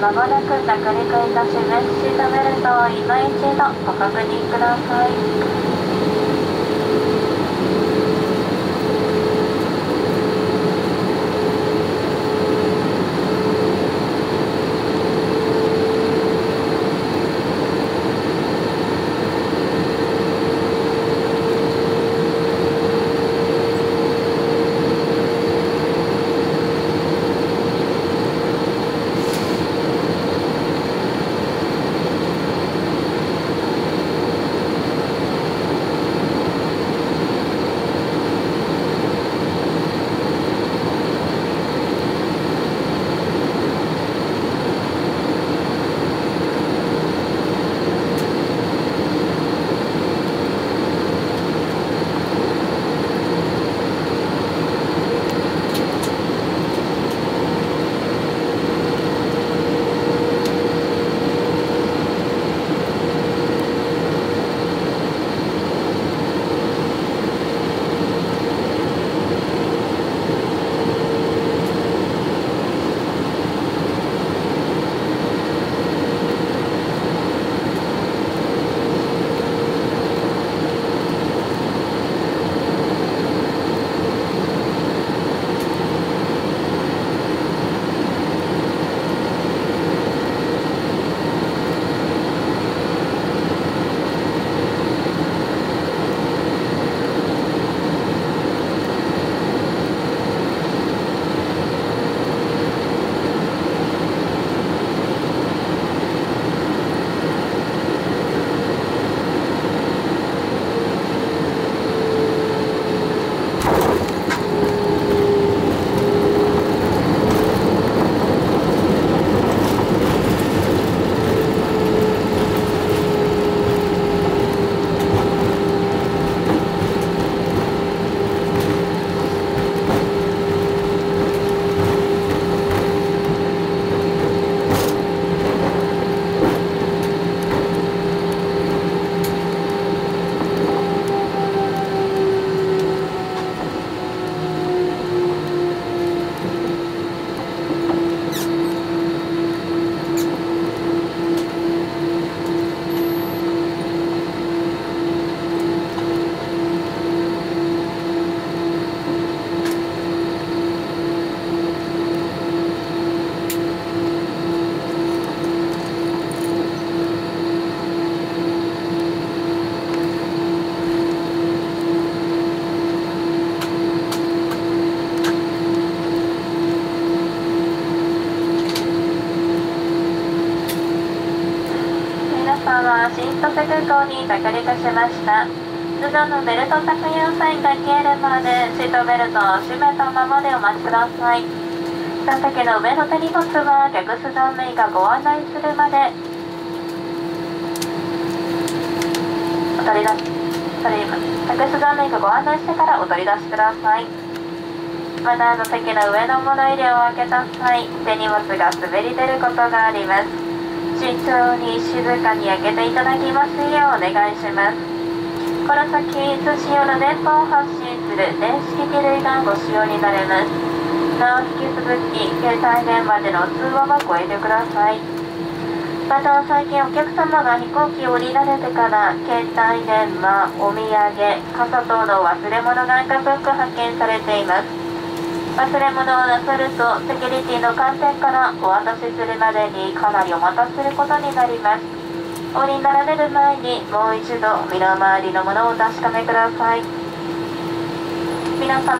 まもなく着陸いたしますシートベルトを今一度ご確認ください。新千歳空港に着陸しました通常のベルト着用サインが消えるまでシートベルトを閉めたままでお待ちください座席の上の手荷物は客室乗務員がご案内するまでお取り出し取り客室乗務員がご案内してからお取り出しくださいまた座席の上の物入れを開けた際手荷物が滑り出ることがあります慎重に静かに開けていただきますようお願いします。この先通信用の電波を発信する電子機器類がご使用になれます。なお引き続き携帯電話での通話はご遠慮ください。また最近お客様が飛行機を降りられてから携帯電話お土産傘等の忘れ物が数多く発見されています。忘れ物をなさるとセキュリティの観点からお渡しするまでにかなりお待たせすることになります。お降りになられる前にもう一度身の回りのものをお確かめください。皆様